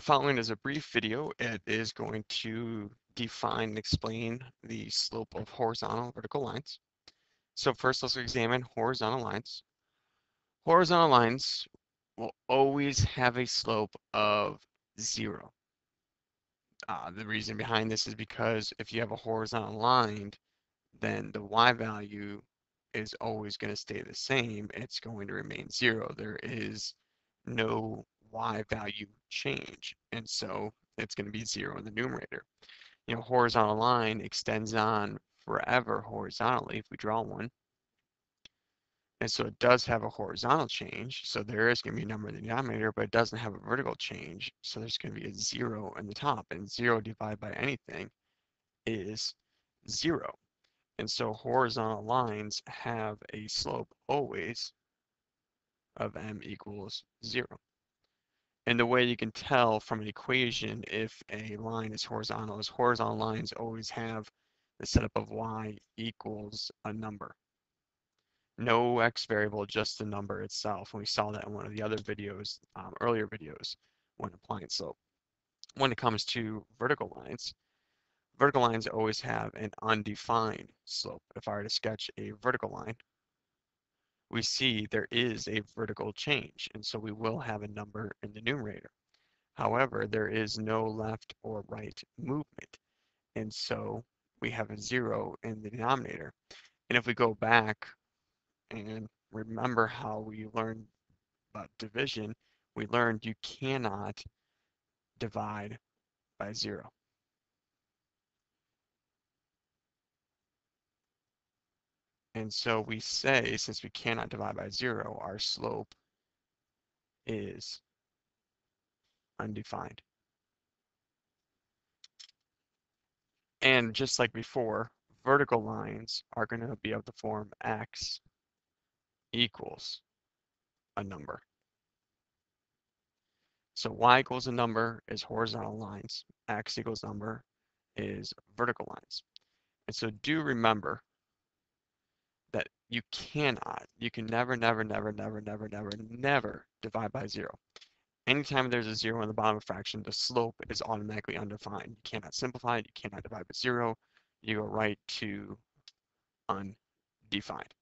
Following is a brief video. It is going to define and explain the slope of horizontal vertical lines. So first let's examine horizontal lines. Horizontal lines will always have a slope of zero. Uh, the reason behind this is because if you have a horizontal line, then the y value is always going to stay the same. It's going to remain zero. There is no y value change. And so it's going to be zero in the numerator. You know, horizontal line extends on forever horizontally if we draw one. And so it does have a horizontal change. So there is going to be a number in the denominator, but it doesn't have a vertical change. So there's going to be a zero in the top and zero divided by anything is zero. And so horizontal lines have a slope always of m equals zero. And the way you can tell from an equation if a line is horizontal is horizontal lines always have the setup of y equals a number. No x variable, just the number itself. And we saw that in one of the other videos, um, earlier videos, when applying slope. When it comes to vertical lines, vertical lines always have an undefined slope. If I were to sketch a vertical line, we see there is a vertical change, and so we will have a number in the numerator. However, there is no left or right movement, and so we have a zero in the denominator. And if we go back and remember how we learned about division, we learned you cannot divide by zero. And so we say, since we cannot divide by zero, our slope is undefined. And just like before, vertical lines are going to be of the form x equals a number. So y equals a number is horizontal lines, x equals number is vertical lines. And so do remember you cannot, you can never, never, never, never, never, never, never divide by zero. Anytime there's a zero in the bottom of a fraction, the slope is automatically undefined. You cannot simplify it, you cannot divide by zero. You go right to undefined.